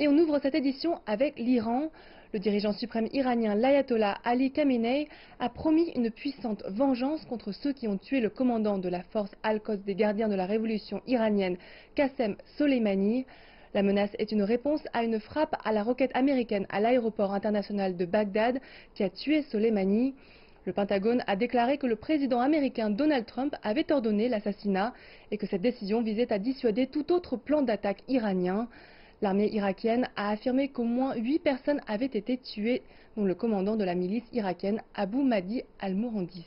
Et on ouvre cette édition avec l'Iran. Le dirigeant suprême iranien l'ayatollah Ali Khamenei a promis une puissante vengeance contre ceux qui ont tué le commandant de la force Al-Quds des gardiens de la révolution iranienne, Qassem Soleimani. La menace est une réponse à une frappe à la roquette américaine à l'aéroport international de Bagdad qui a tué Soleimani. Le Pentagone a déclaré que le président américain Donald Trump avait ordonné l'assassinat et que cette décision visait à dissuader tout autre plan d'attaque iranien. L'armée irakienne a affirmé qu'au moins huit personnes avaient été tuées, dont le commandant de la milice irakienne Abu Mahdi al-Mourandis.